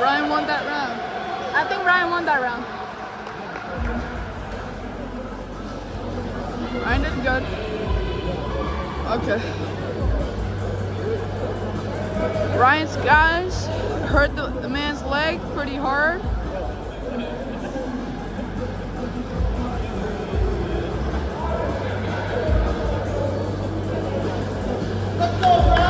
Ryan won that round. I think Ryan won that round. Ryan did good. Okay. Ryan's guys hurt the, the man's leg pretty hard. Fuck,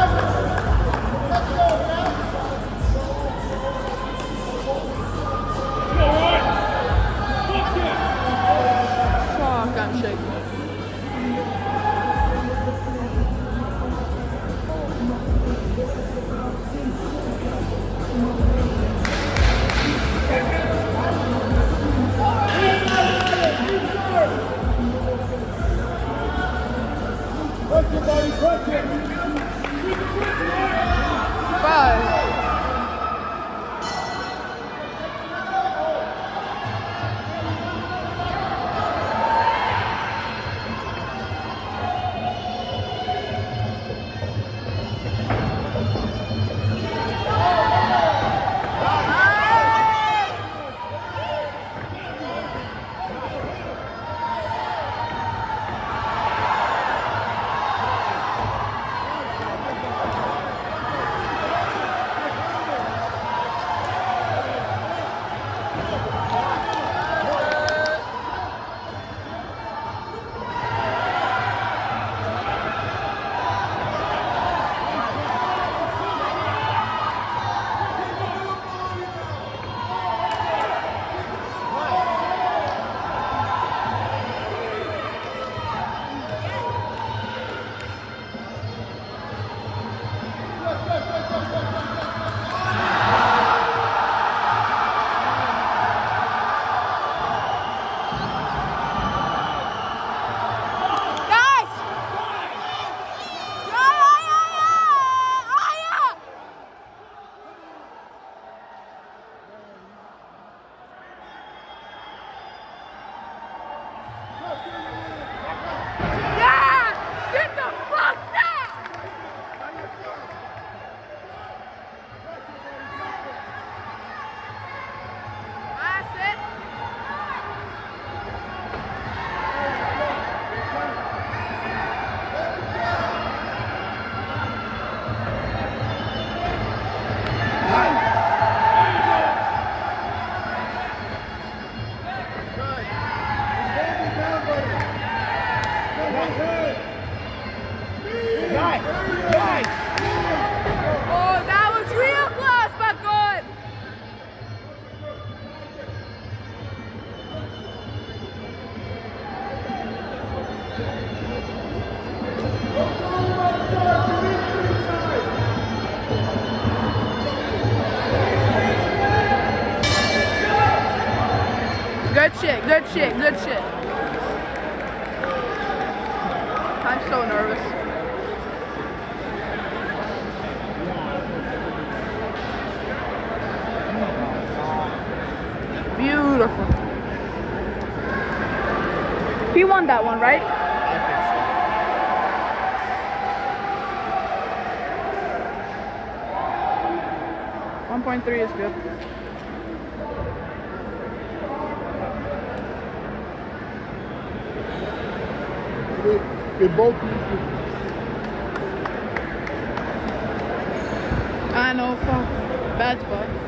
Oh, good. Good shit, good shit, good shit. I'm so nervous. won that one, right? One point three is good. They, they both I know, fuck. Bad spot.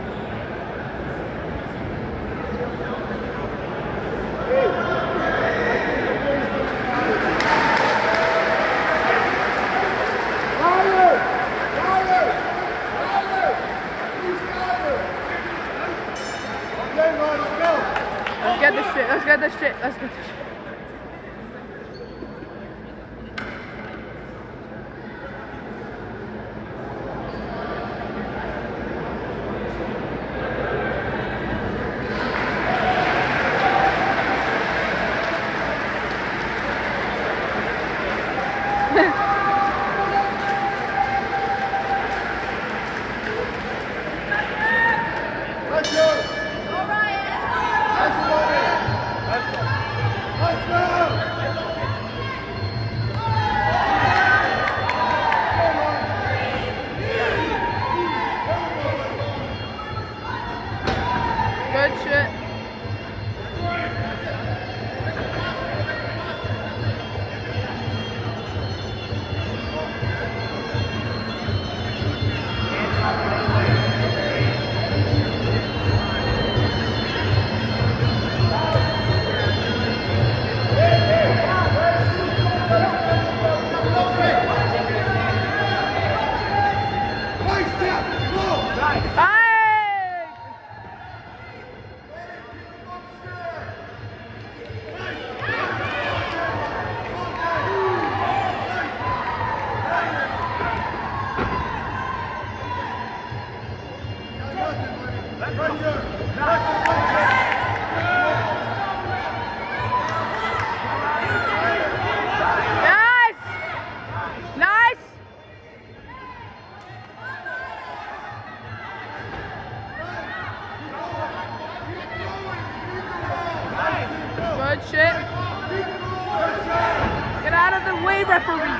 referee.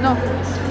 No.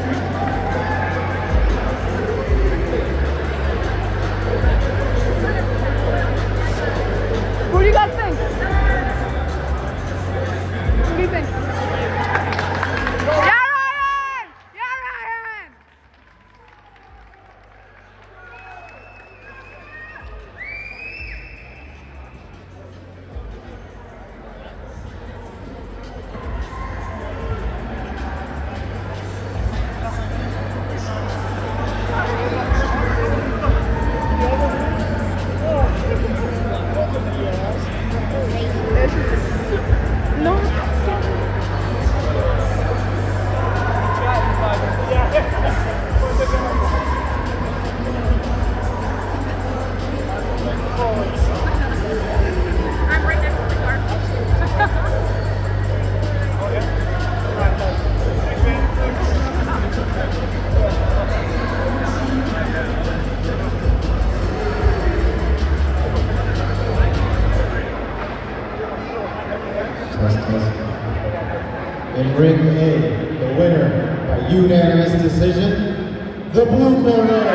Ring A, the winner by unanimous decision, the blue corner,